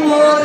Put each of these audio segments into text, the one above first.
more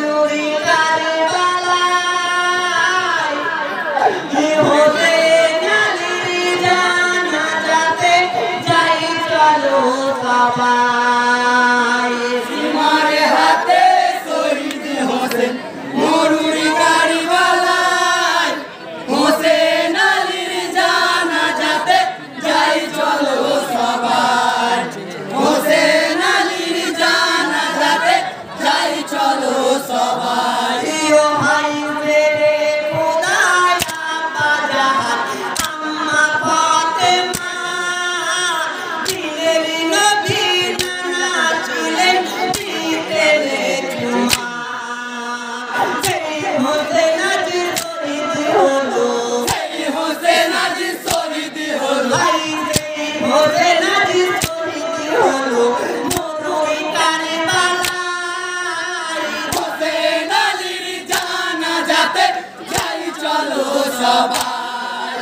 সবার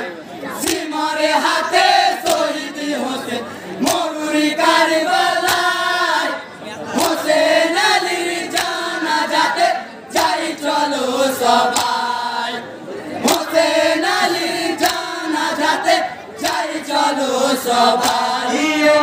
সিমরে হাতে হোসেন আলীর জানা যাতে যাই চলো সবাই। হোসেন আলীর জানা যাতে যাই চলো সবাই। ইয়ে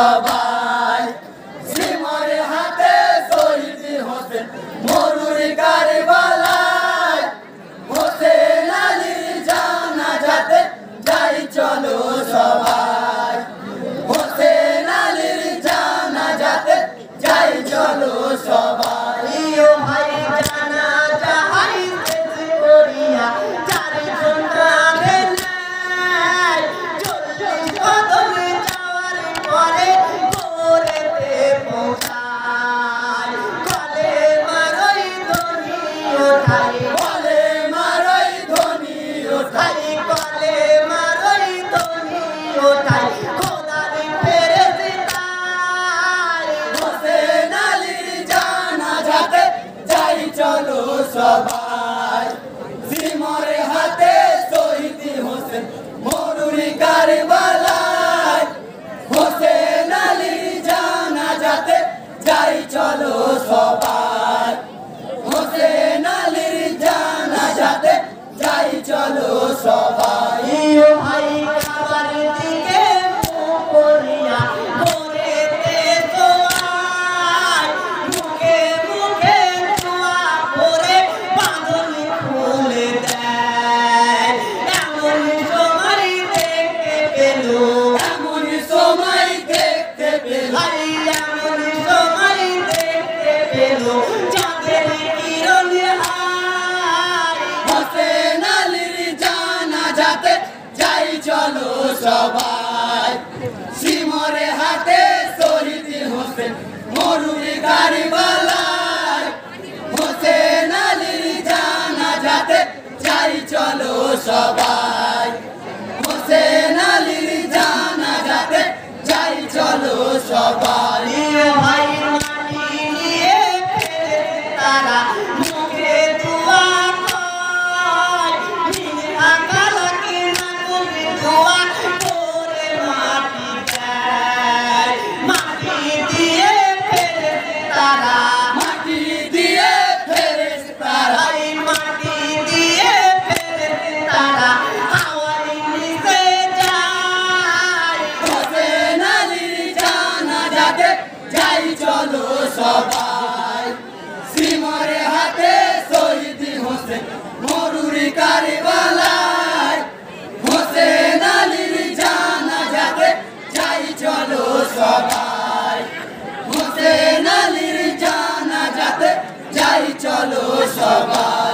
Baba. সবাই। সিমরে হাতে শহীদ হোসেন, মরুরি গাড়ি বালায় হোসেন আলীর জানা যাতে চাই চলো সবাই। হোসেন আলীর জানা যাতে চাই চলো সবাই। চলো সবাই। হোসেন আলীর জানা যাতে যাই চলো সবাই।